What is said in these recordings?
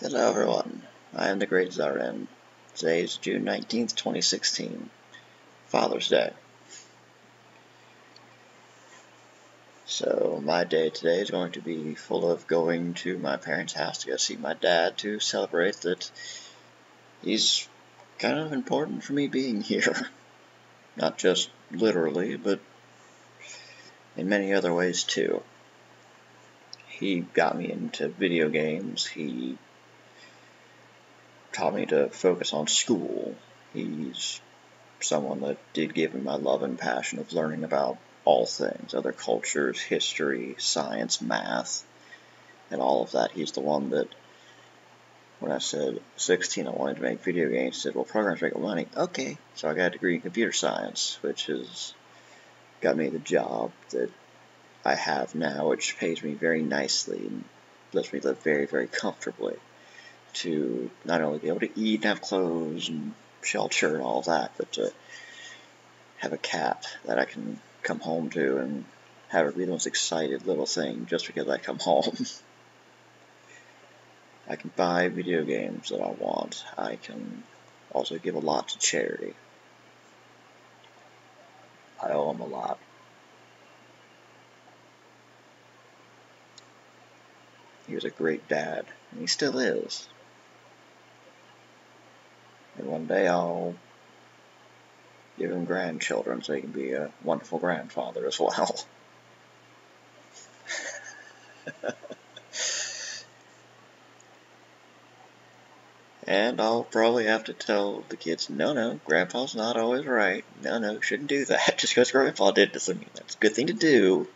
Hello everyone, I am the Great CzarN. Today is June 19th, 2016, Father's Day. So my day today is going to be full of going to my parents' house to go see my dad to celebrate that he's kind of important for me being here. Not just literally, but in many other ways too. He got me into video games, he taught me to focus on school. He's someone that did give me my love and passion of learning about all things other cultures, history, science, math, and all of that. He's the one that, when I said 16, I wanted to make video games, he said, Well, programs make money. Okay. So I got a degree in computer science, which has got me the job that I have now, which pays me very nicely and lets me live very, very comfortably to not only be able to eat and have clothes and shelter and all that, but to have a cat that I can come home to and have it be the most excited little thing just because I come home. I can buy video games that I want. I can also give a lot to charity. I owe him a lot. He was a great dad, and he still is. And one day I'll give him grandchildren so he can be a wonderful grandfather as well. and I'll probably have to tell the kids, no, no, Grandpa's not always right. No, no, shouldn't do that. Just because Grandpa did doesn't mean that's a good thing to do.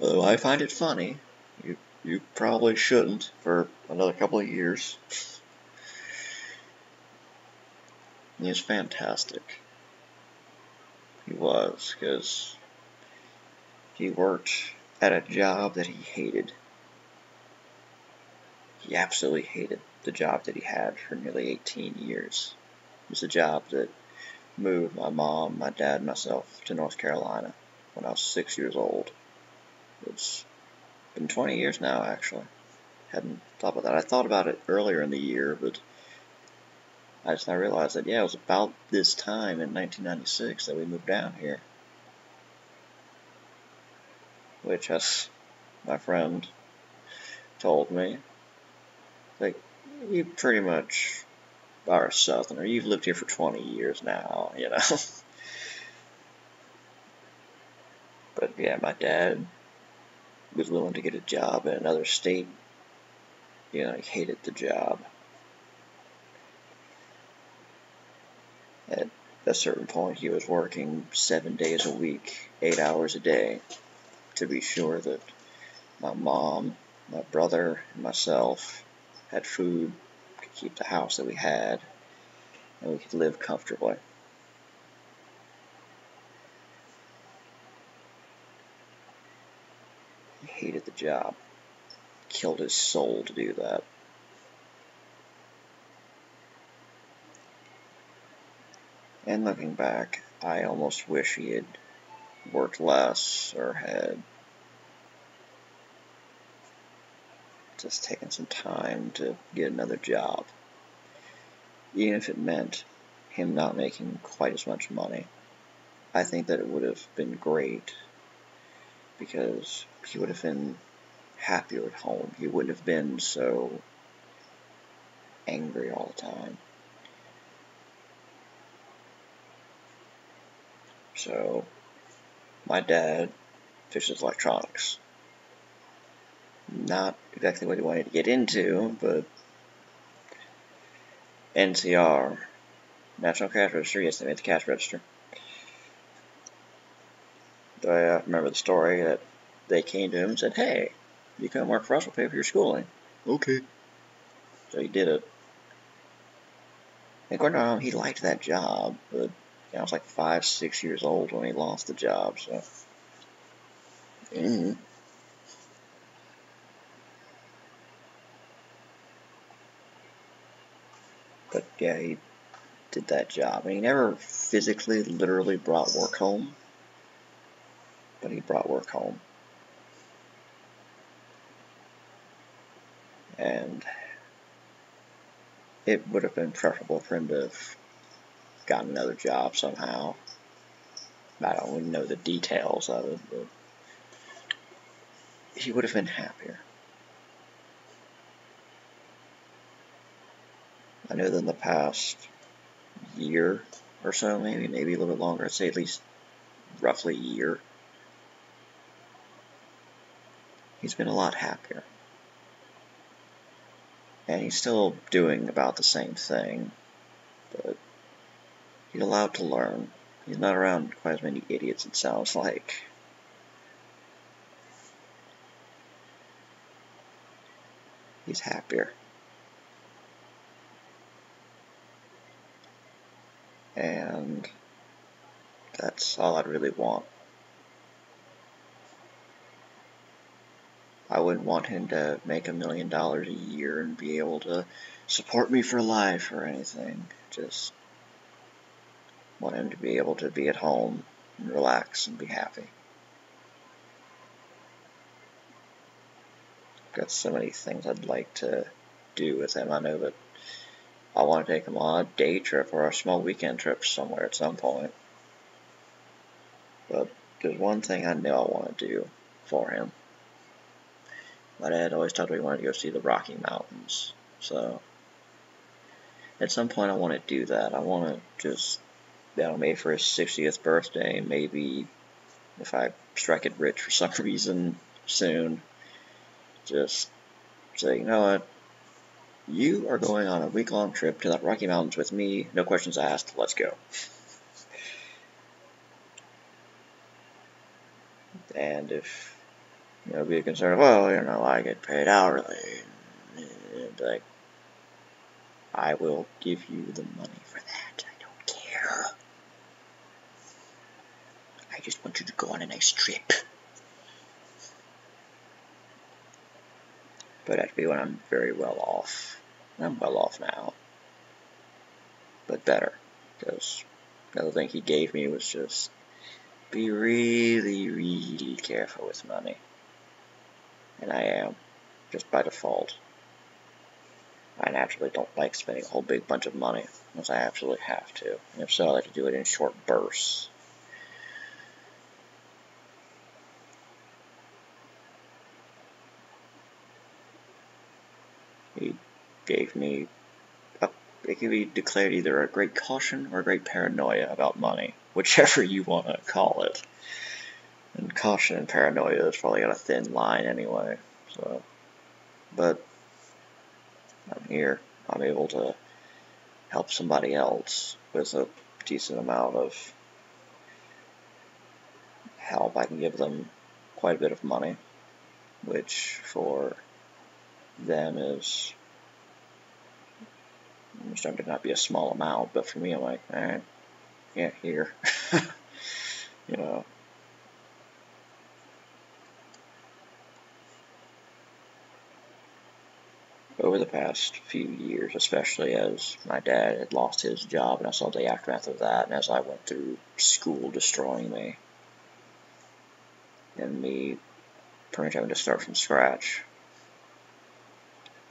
Although I find it funny, you you probably shouldn't for another couple of years. He was fantastic. He was, because he worked at a job that he hated. He absolutely hated the job that he had for nearly 18 years. It was a job that moved my mom, my dad, myself to North Carolina when I was six years old. It's been 20 years now, actually. Hadn't thought about that. I thought about it earlier in the year, but I just now realized that, yeah, it was about this time in 1996 that we moved down here. Which, as my friend told me, like, you pretty much are a southerner. You've lived here for 20 years now, you know. but yeah, my dad was willing to get a job in another state. You know, he hated the job. At a certain point, he was working seven days a week, eight hours a day, to be sure that my mom, my brother, and myself had food, could keep the house that we had, and we could live comfortably. He hated the job. Killed his soul to do that. And looking back, I almost wish he had worked less or had just taken some time to get another job. Even if it meant him not making quite as much money. I think that it would have been great because he would have been happier at home. He wouldn't have been so angry all the time. So, my dad fixes electronics. Not exactly what he wanted to get into, but NCR, National Cash Register, yes, they made the cash register. I uh, remember the story that they came to him and said, hey, you come work for us, we'll pay for your schooling. Okay. So he did it. And according to him, he liked that job, but I was like five, six years old when he lost the job, so. Mm. But yeah, he did that job. And he never physically, literally brought work home, but he brought work home. And it would have been preferable for him to gotten another job somehow. I don't even know the details of it, but he would have been happier. I know that in the past year or so, maybe, maybe a little bit longer, I'd say at least roughly a year, he's been a lot happier. And he's still doing about the same thing, but he's allowed to learn. He's not around quite as many idiots, it sounds like. He's happier. And that's all I'd really want. I wouldn't want him to make a million dollars a year and be able to support me for life or anything. Just want him to be able to be at home and relax and be happy. I've Got so many things I'd like to do with him. I know that I want to take him on a day trip or a small weekend trip somewhere at some point. But there's one thing I know I want to do for him. My dad always told me he wanted to go see the Rocky Mountains. So, at some point I want to do that. I want to just, know, maybe for his 60th birthday, maybe if I strike it rich for some reason soon, just say, you know what, you are going on a week-long trip to the Rocky Mountains with me, no questions asked, let's go. And if, you know, be a concern, well, you know, I get paid hourly, eh, like, I will give you the money for that. I don't care. I just want you to go on a nice trip. but that'd be when I'm very well off. I'm well off now, but better, because the other thing he gave me was just be really, really careful with money. And I am, just by default. I naturally don't like spending a whole big bunch of money unless I absolutely have to. And if so, I like to do it in short bursts. Gave me, a, it can be declared either a great caution or a great paranoia about money, whichever you want to call it. And caution and paranoia is probably on a thin line anyway. So, but I'm here. I'm able to help somebody else with a decent amount of help. I can give them quite a bit of money, which for them is starting to not be a small amount, but for me, I'm like, alright, yeah, here. you know. Over the past few years, especially as my dad had lost his job and I saw the aftermath of that, and as I went through school destroying me, and me pretty much having to start from scratch,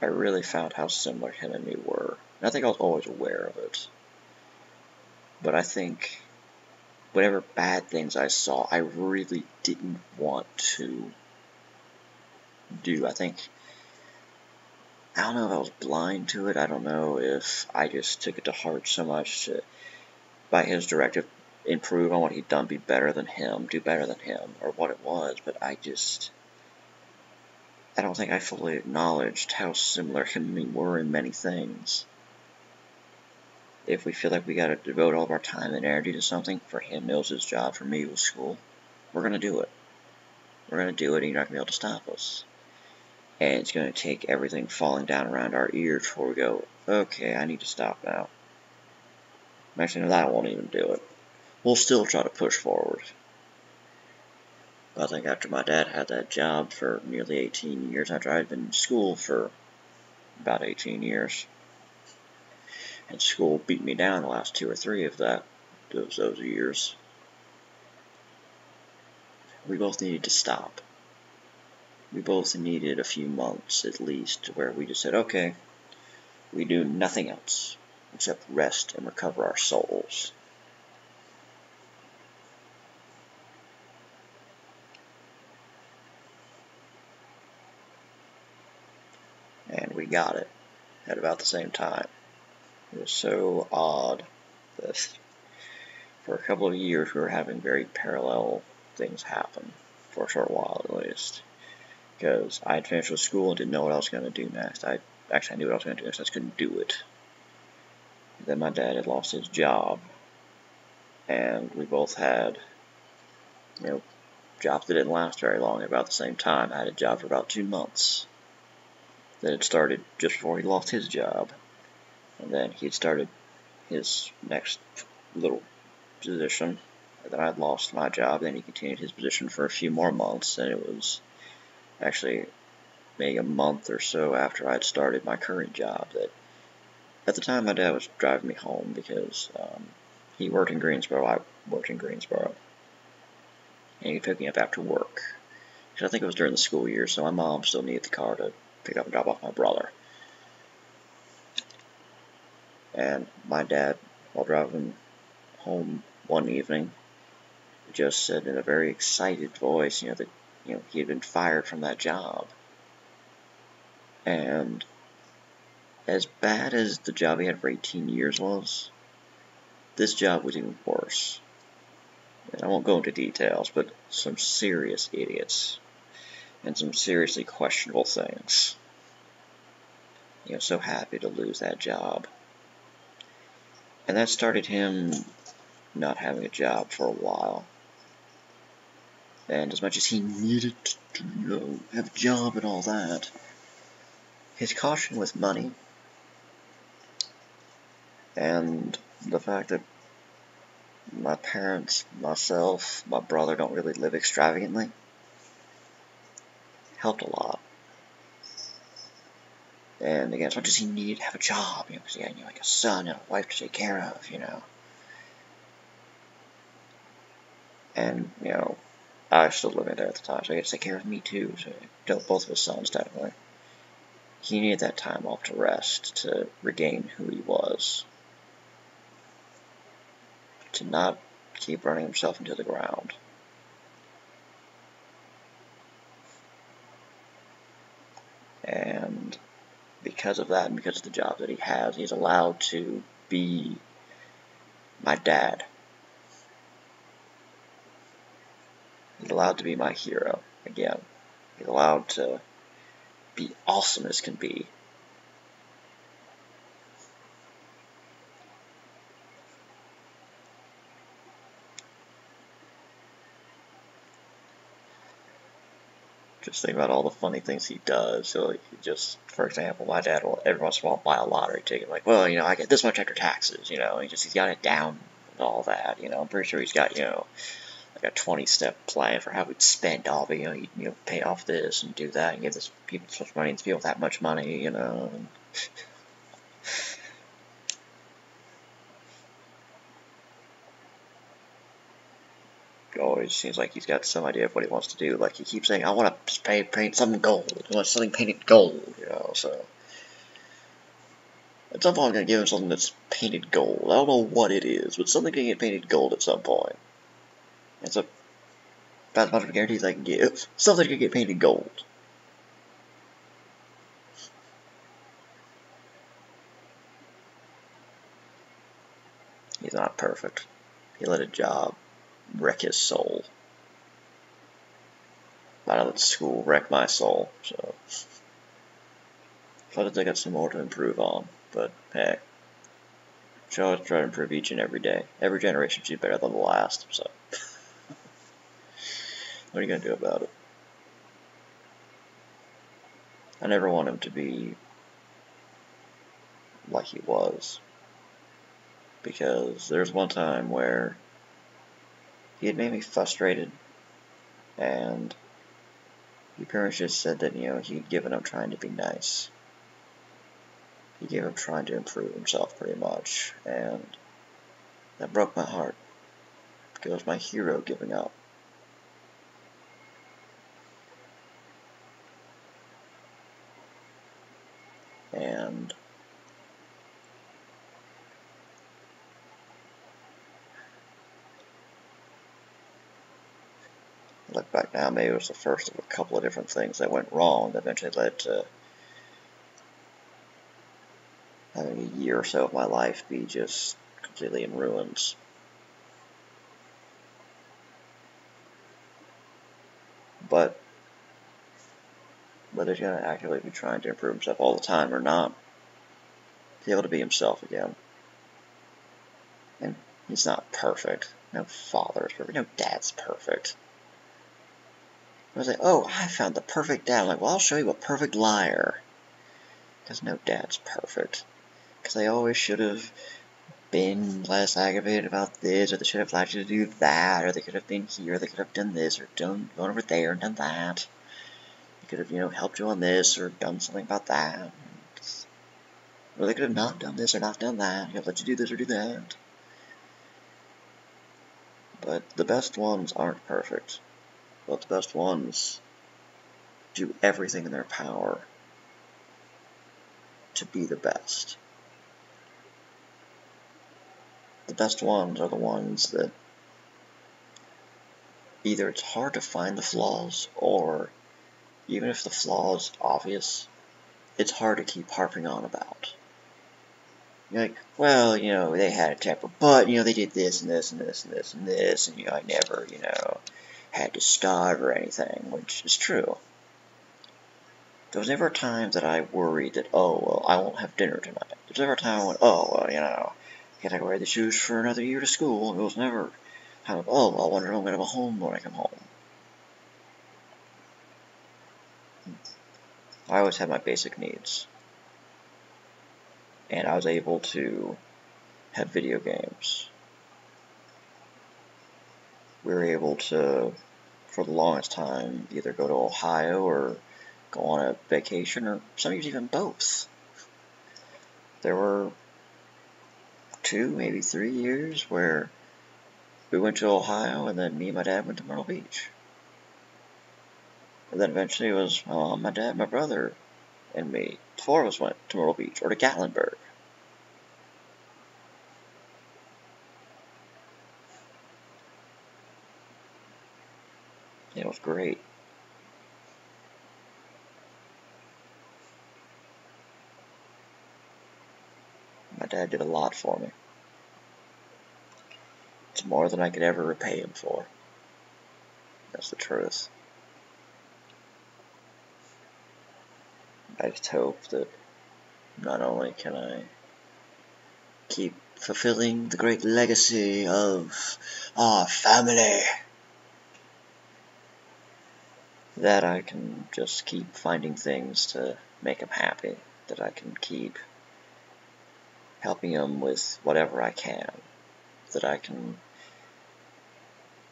I really found how similar him and me were. And I think I was always aware of it. But I think whatever bad things I saw, I really didn't want to do. I think, I don't know if I was blind to it. I don't know if I just took it to heart so much to, by his directive, improve on what he'd done, be better than him, do better than him, or what it was. But I just, I don't think I fully acknowledged how similar him and me were in many things if we feel like we got to devote all of our time and energy to something, for him it was his job, for me it was school, we're to do it. We're to do it and you're not to be able to stop us. And it's to take everything falling down around our ears before we go, okay, I need to stop now. Actually, no, that won't even do it. We'll still try to push forward. I think after my dad had that job for nearly 18 years, after I'd been in school for about 18 years, and school beat me down the last two or three of that those those years. We both needed to stop. we both needed a few months at least where we just said, okay, we do nothing else except rest and recover our souls. And we got it at about the same time. It was so odd that for a couple of years we were having very parallel things happen, for a short while at least. Because I had finished with school and didn't know what I was going to do next. I actually I knew what I was going to do next, I just couldn't do it. then my dad had lost his job, and we both had, you know, jobs that didn't last very long at about the same time. I had a job for about two months that had started just before he lost his job. And then he had started his next little position. Then I'd lost my job. Then he continued his position for a few more months. And it was actually maybe a month or so after I'd started my current job that at the time my dad was driving me home because um, he worked in Greensboro. I worked in Greensboro. And he picked me up after work. Because I think it was during the school year, so my mom still needed the car to pick up and drop off my brother. And my dad, while driving home one evening, just said in a very excited voice, you know, that you know he had been fired from that job. And as bad as the job he had for 18 years was, this job was even worse. And I won't go into details, but some serious idiots and some seriously questionable things. You know, so happy to lose that job. And that started him not having a job for a while. And as much as he needed to, you know, have a job and all that, his caution with money and the fact that my parents, myself, my brother don't really live extravagantly helped a lot. And again, as much as he needed to have a job, you know, because he had you know, like a son and a wife to take care of, you know. And, you know, I was still living there at the time, so he had to take care of me too, so both of his sons, technically. He needed that time off to rest, to regain who he was. To not keep running himself into the ground. And because of that and because of the job that he has, he's allowed to be my dad. He's allowed to be my hero again. He's allowed to be awesome as can be. Just think about all the funny things he does. So, like, just for example, my dad will every once in a while buy a lottery ticket. Like, well, you know, I get this much after taxes. You know, he just he's got it down and all that. You know, I'm pretty sure he's got you know like a 20 step plan for how he'd spend all it. You know, he'd you know pay off this and do that and give this people so much money and people that much money. You know. Always seems like he's got some idea of what he wants to do. Like he keeps saying, "I want to paint, paint something gold. I want something painted gold." You know, so at some point I'm gonna give him something that's painted gold. I don't know what it is, but something can get painted gold at some point. That's a about as much of a guarantee as I can give. Something can get painted gold. He's not perfect. He let a job wreck his soul. I don't let school wreck my soul, so. I think I got some more to improve on, but hey. Should always try to improve each and every day. Every generation should be better than the last, so. what are you gonna do about it? I never want him to be like he was. Because there's one time where he had made me frustrated, and he pretty much just said that, you know, he'd given up trying to be nice. He gave up trying to improve himself pretty much, and that broke my heart, because it was my hero giving up. And it was the first of a couple of different things that went wrong that eventually led to having a year or so of my life be just completely in ruins. But whether he's going to actively be trying to improve himself all the time or not, he's able to be himself again. And he's not perfect. No father is perfect. No dad's perfect. I was like, oh, I found the perfect dad. I'm like, well, I'll show you a perfect liar. Because no dad's perfect. Because they always should have been less aggravated about this, or they should have allowed you to do that, or they could have been here, they could have done this, or done gone over there and done that. They could have, you know, helped you on this, or done something about that. Or they could have not done this or not done that. You have let you do this or do that. But the best ones aren't perfect. But the best ones do everything in their power to be the best. The best ones are the ones that either it's hard to find the flaws, or even if the flaw is obvious, it's hard to keep harping on about. You're like, well, you know, they had a temper, but, you know, they did this and this and this and this and this, and, you know, I never, you know, had to starve or anything, which is true. There was never a time that I worried that, oh, well, I won't have dinner tonight. There was never a time I went, oh, well, you know, I wear the shoes for another year to school. It was never oh, well, I wonder if I'm gonna have a home when I come home. I always had my basic needs. And I was able to have video games we were able to, for the longest time, either go to Ohio or go on a vacation, or some years even both. There were two, maybe three years where we went to Ohio, and then me and my dad went to Myrtle Beach. And then eventually it was my mom, my dad, my brother, and me. The four of us went to Myrtle Beach or to Gatlinburg. Was great. My dad did a lot for me. It's more than I could ever repay him for. That's the truth. I just hope that not only can I keep fulfilling the great legacy of our family, that I can just keep finding things to make them happy, that I can keep helping them with whatever I can, that I can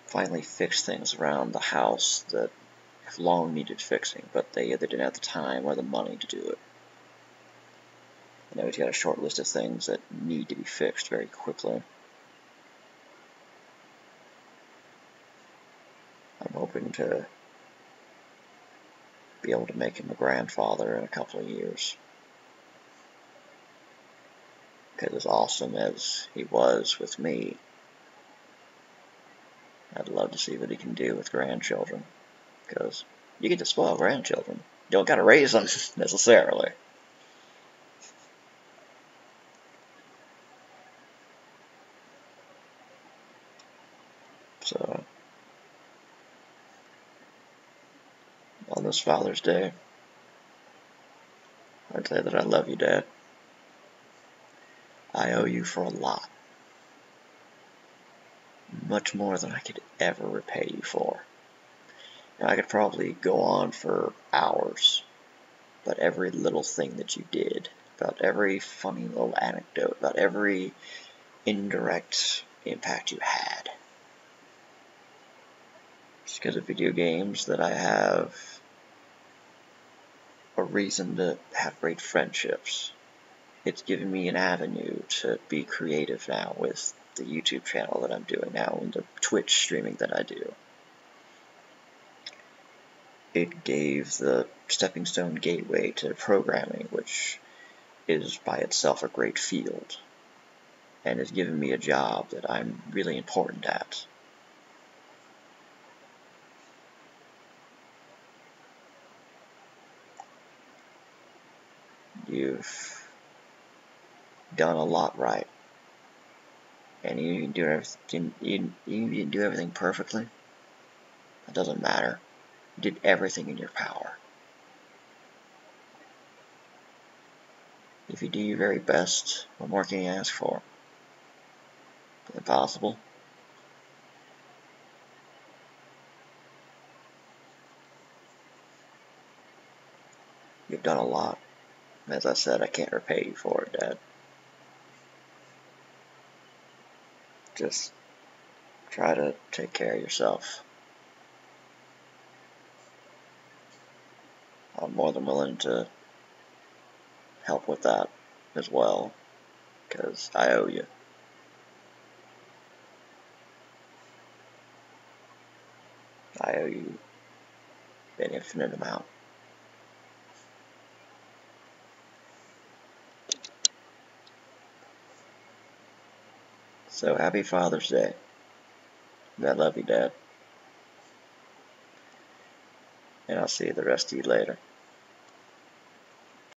finally fix things around the house that have long needed fixing, but they either didn't have the time or the money to do it. Know he's got a short list of things that need to be fixed very quickly. I'm hoping to be able to make him a grandfather in a couple of years. Because as awesome as he was with me, I'd love to see what he can do with grandchildren. Because you get to spoil grandchildren. You don't got to raise them necessarily. So, Father's Day. I'd say that I love you, Dad. I owe you for a lot. Much more than I could ever repay you for. I could probably go on for hours about every little thing that you did, about every funny little anecdote, about every indirect impact you had. Just because of video games that I have a reason to have great friendships. It's given me an avenue to be creative now with the YouTube channel that I'm doing now and the Twitch streaming that I do. It gave the stepping stone gateway to programming, which is by itself a great field and has given me a job that I'm really important at. You've done a lot right. And you do everything you, you do everything perfectly. It doesn't matter. You did everything in your power. If you do your very best, what more can you ask for? Impossible. You've done a lot. As I said, I can't repay you for it, Dad. Just try to take care of yourself. I'm more than willing to help with that as well, because I owe you. I owe you an infinite amount. So happy Father's Day. I love you, Dad. And I'll see the rest of you later.